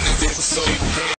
nothing to so.